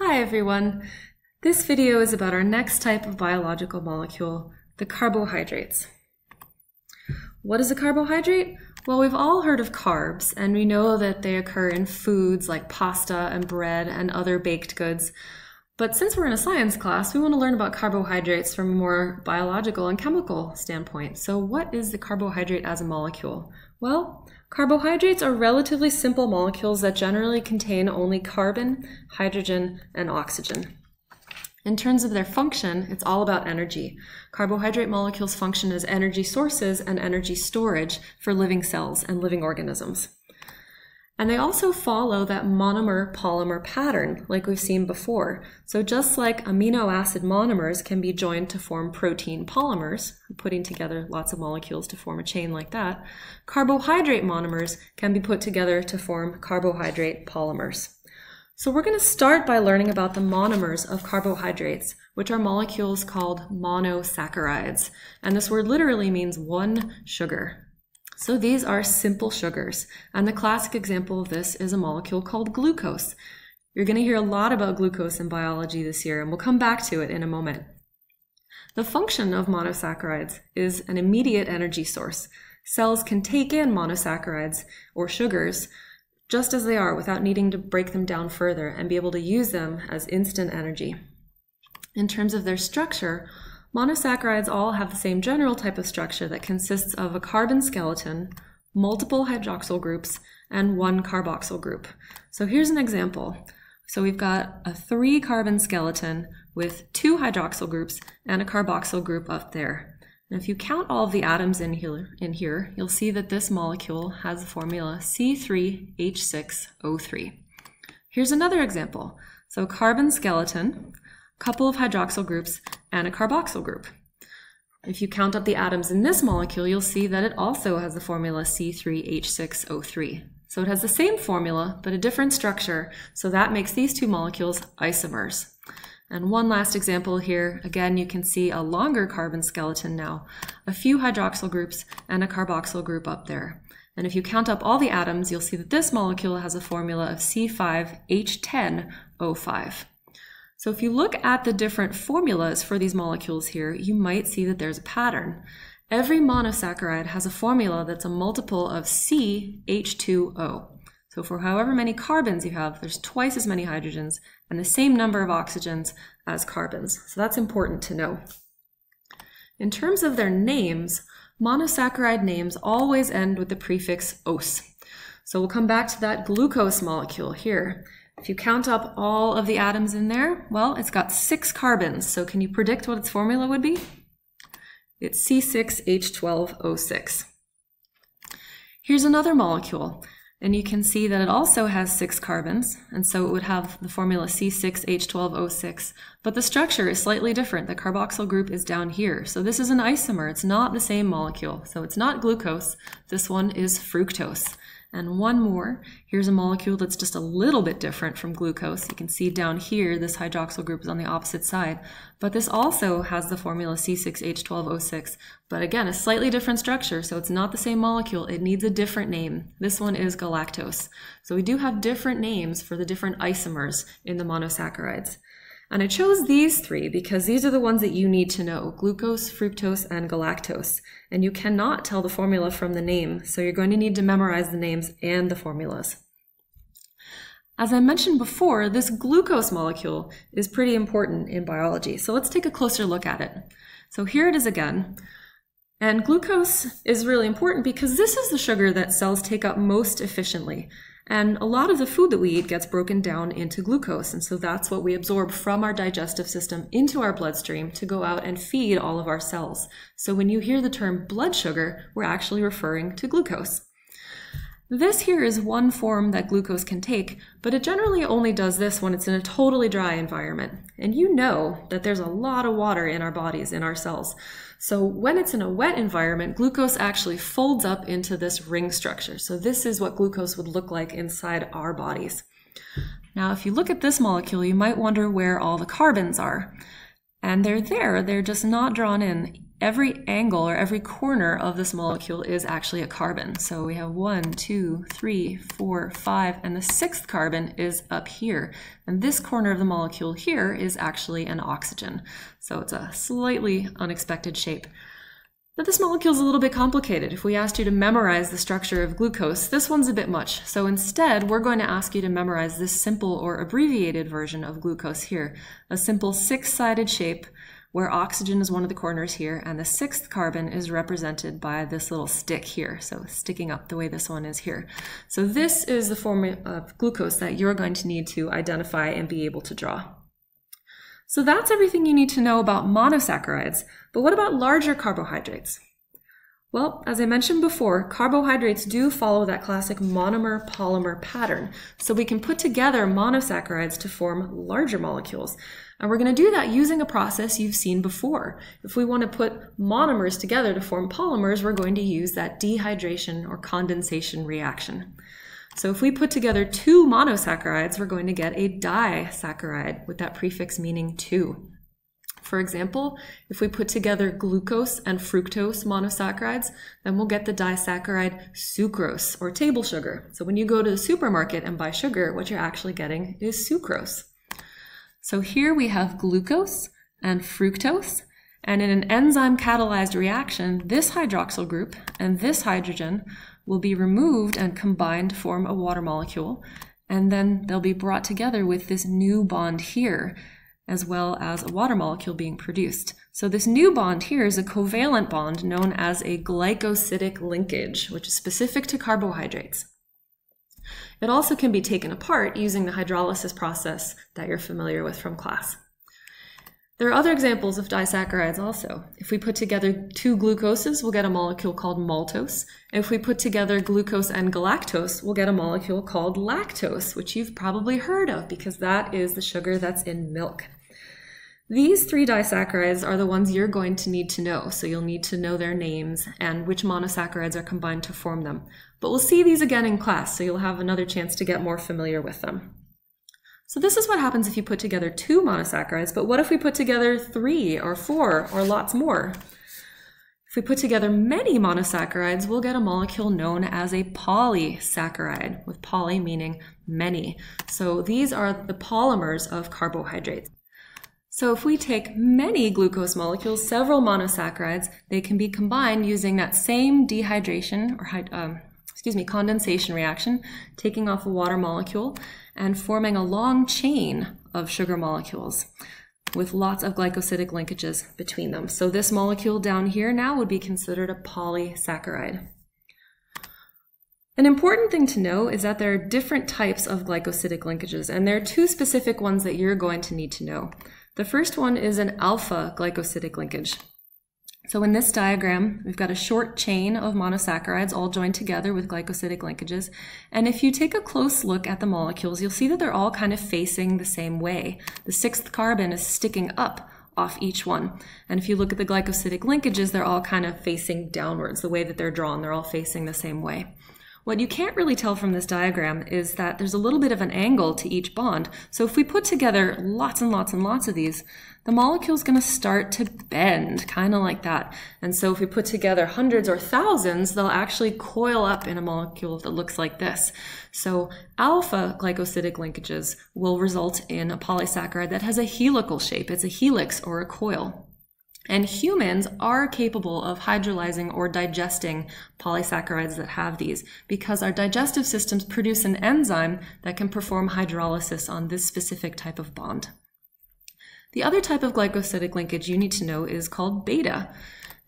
Hi everyone. This video is about our next type of biological molecule, the carbohydrates. What is a carbohydrate? Well, we've all heard of carbs, and we know that they occur in foods like pasta and bread and other baked goods. But since we're in a science class, we want to learn about carbohydrates from a more biological and chemical standpoint. So what is the carbohydrate as a molecule? Well, carbohydrates are relatively simple molecules that generally contain only carbon, hydrogen, and oxygen. In terms of their function, it's all about energy. Carbohydrate molecules function as energy sources and energy storage for living cells and living organisms. And they also follow that monomer polymer pattern like we've seen before. So just like amino acid monomers can be joined to form protein polymers, putting together lots of molecules to form a chain like that, carbohydrate monomers can be put together to form carbohydrate polymers. So we're going to start by learning about the monomers of carbohydrates, which are molecules called monosaccharides. And this word literally means one sugar. So these are simple sugars, and the classic example of this is a molecule called glucose. You're going to hear a lot about glucose in biology this year, and we'll come back to it in a moment. The function of monosaccharides is an immediate energy source. Cells can take in monosaccharides, or sugars, just as they are without needing to break them down further and be able to use them as instant energy. In terms of their structure, Monosaccharides all have the same general type of structure that consists of a carbon skeleton, multiple hydroxyl groups, and one carboxyl group. So here's an example. So we've got a three carbon skeleton with two hydroxyl groups and a carboxyl group up there. And if you count all of the atoms in here, in here, you'll see that this molecule has the formula C3H6O3. Here's another example. So carbon skeleton, couple of hydroxyl groups, and a carboxyl group. If you count up the atoms in this molecule, you'll see that it also has the formula C3H6O3. So it has the same formula, but a different structure, so that makes these two molecules isomers. And one last example here, again, you can see a longer carbon skeleton now, a few hydroxyl groups and a carboxyl group up there. And if you count up all the atoms, you'll see that this molecule has a formula of C5H10O5. So if you look at the different formulas for these molecules here, you might see that there's a pattern. Every monosaccharide has a formula that's a multiple of CH2O. So for however many carbons you have, there's twice as many hydrogens and the same number of oxygens as carbons. So that's important to know. In terms of their names, monosaccharide names always end with the prefix "-ose". So we'll come back to that glucose molecule here. If you count up all of the atoms in there, well, it's got six carbons. So can you predict what its formula would be? It's C6H12O6. Here's another molecule, and you can see that it also has six carbons, and so it would have the formula C6H12O6, but the structure is slightly different. The carboxyl group is down here. So this is an isomer. It's not the same molecule. So it's not glucose. This one is fructose. And one more, here's a molecule that's just a little bit different from glucose. You can see down here, this hydroxyl group is on the opposite side, but this also has the formula C6H12O6, but again, a slightly different structure, so it's not the same molecule. It needs a different name. This one is galactose. So we do have different names for the different isomers in the monosaccharides. And I chose these three because these are the ones that you need to know, glucose, fructose, and galactose. And you cannot tell the formula from the name, so you're going to need to memorize the names and the formulas. As I mentioned before, this glucose molecule is pretty important in biology, so let's take a closer look at it. So here it is again. And glucose is really important because this is the sugar that cells take up most efficiently. And a lot of the food that we eat gets broken down into glucose. And so that's what we absorb from our digestive system into our bloodstream to go out and feed all of our cells. So when you hear the term blood sugar, we're actually referring to glucose. This here is one form that glucose can take, but it generally only does this when it's in a totally dry environment. And you know that there's a lot of water in our bodies, in our cells. So when it's in a wet environment, glucose actually folds up into this ring structure. So this is what glucose would look like inside our bodies. Now, if you look at this molecule, you might wonder where all the carbons are. And they're there, they're just not drawn in every angle or every corner of this molecule is actually a carbon. So we have one, two, three, four, five, and the sixth carbon is up here. And this corner of the molecule here is actually an oxygen. So it's a slightly unexpected shape. But this molecule is a little bit complicated. If we asked you to memorize the structure of glucose, this one's a bit much. So instead, we're going to ask you to memorize this simple or abbreviated version of glucose here. A simple six-sided shape where oxygen is one of the corners here, and the sixth carbon is represented by this little stick here, so sticking up the way this one is here. So this is the form of glucose that you're going to need to identify and be able to draw. So that's everything you need to know about monosaccharides, but what about larger carbohydrates? Well, as I mentioned before, carbohydrates do follow that classic monomer-polymer pattern, so we can put together monosaccharides to form larger molecules. And we're going to do that using a process you've seen before. If we want to put monomers together to form polymers, we're going to use that dehydration or condensation reaction. So if we put together two monosaccharides, we're going to get a disaccharide with that prefix meaning two. For example, if we put together glucose and fructose monosaccharides, then we'll get the disaccharide sucrose or table sugar. So when you go to the supermarket and buy sugar, what you're actually getting is sucrose. So here we have glucose and fructose, and in an enzyme catalyzed reaction, this hydroxyl group and this hydrogen will be removed and combined to form a water molecule, and then they'll be brought together with this new bond here, as well as a water molecule being produced. So this new bond here is a covalent bond known as a glycosidic linkage, which is specific to carbohydrates. It also can be taken apart using the hydrolysis process that you're familiar with from class. There are other examples of disaccharides also. If we put together two glucoses, we'll get a molecule called maltose. If we put together glucose and galactose, we'll get a molecule called lactose, which you've probably heard of because that is the sugar that's in milk. These three disaccharides are the ones you're going to need to know, so you'll need to know their names and which monosaccharides are combined to form them. But we'll see these again in class, so you'll have another chance to get more familiar with them. So this is what happens if you put together two monosaccharides, but what if we put together three or four or lots more? If we put together many monosaccharides, we'll get a molecule known as a polysaccharide, with poly meaning many. So these are the polymers of carbohydrates. So if we take many glucose molecules, several monosaccharides, they can be combined using that same dehydration or um, excuse me, condensation reaction, taking off a water molecule and forming a long chain of sugar molecules with lots of glycosidic linkages between them. So this molecule down here now would be considered a polysaccharide. An important thing to know is that there are different types of glycosidic linkages, and there are two specific ones that you're going to need to know. The first one is an alpha glycosidic linkage. So in this diagram, we've got a short chain of monosaccharides all joined together with glycosidic linkages. And if you take a close look at the molecules, you'll see that they're all kind of facing the same way. The sixth carbon is sticking up off each one. And if you look at the glycosidic linkages, they're all kind of facing downwards. The way that they're drawn, they're all facing the same way. What you can't really tell from this diagram is that there's a little bit of an angle to each bond. So if we put together lots and lots and lots of these, the molecule is going to start to bend, kind of like that. And so if we put together hundreds or thousands, they'll actually coil up in a molecule that looks like this. So alpha glycosidic linkages will result in a polysaccharide that has a helical shape. It's a helix or a coil. And humans are capable of hydrolyzing or digesting polysaccharides that have these because our digestive systems produce an enzyme that can perform hydrolysis on this specific type of bond. The other type of glycosidic linkage you need to know is called beta.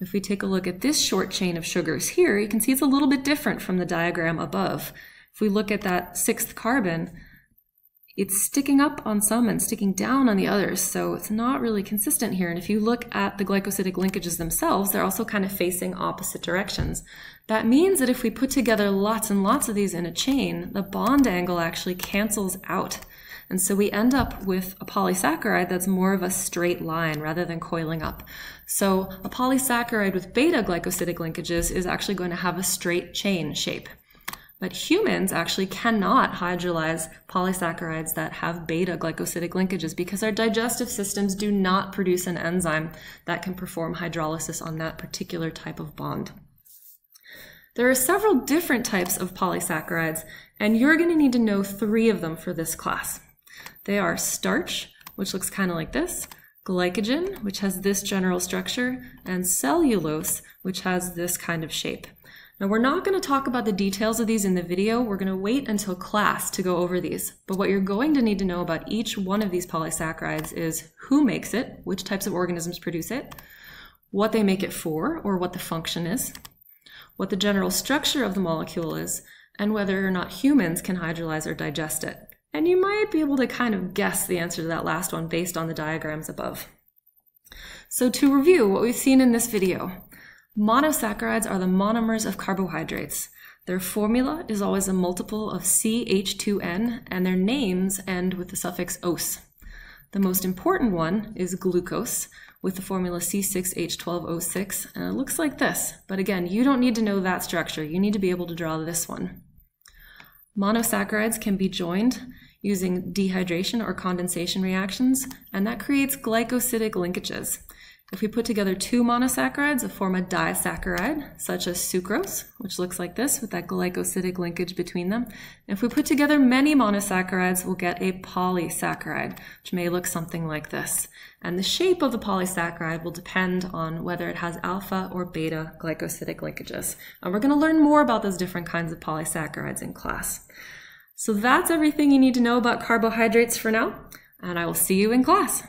If we take a look at this short chain of sugars here, you can see it's a little bit different from the diagram above. If we look at that sixth carbon, it's sticking up on some and sticking down on the others, so it's not really consistent here. And if you look at the glycosidic linkages themselves, they're also kind of facing opposite directions. That means that if we put together lots and lots of these in a chain, the bond angle actually cancels out. And so we end up with a polysaccharide that's more of a straight line rather than coiling up. So a polysaccharide with beta glycosidic linkages is actually going to have a straight chain shape. But humans actually cannot hydrolyze polysaccharides that have beta glycosidic linkages because our digestive systems do not produce an enzyme that can perform hydrolysis on that particular type of bond. There are several different types of polysaccharides, and you're going to need to know three of them for this class. They are starch, which looks kind of like this, glycogen, which has this general structure, and cellulose, which has this kind of shape. Now we're not going to talk about the details of these in the video, we're going to wait until class to go over these. But what you're going to need to know about each one of these polysaccharides is who makes it, which types of organisms produce it, what they make it for, or what the function is, what the general structure of the molecule is, and whether or not humans can hydrolyze or digest it. And you might be able to kind of guess the answer to that last one based on the diagrams above. So to review what we've seen in this video, Monosaccharides are the monomers of carbohydrates. Their formula is always a multiple of CH2N, and their names end with the suffix ose. The most important one is glucose, with the formula C6H12O6, and it looks like this. But again, you don't need to know that structure. You need to be able to draw this one. Monosaccharides can be joined using dehydration or condensation reactions, and that creates glycosidic linkages. If we put together two monosaccharides, that form a disaccharide, such as sucrose, which looks like this with that glycosidic linkage between them. if we put together many monosaccharides, we'll get a polysaccharide, which may look something like this. And the shape of the polysaccharide will depend on whether it has alpha or beta glycosidic linkages. And we're going to learn more about those different kinds of polysaccharides in class. So that's everything you need to know about carbohydrates for now, and I will see you in class.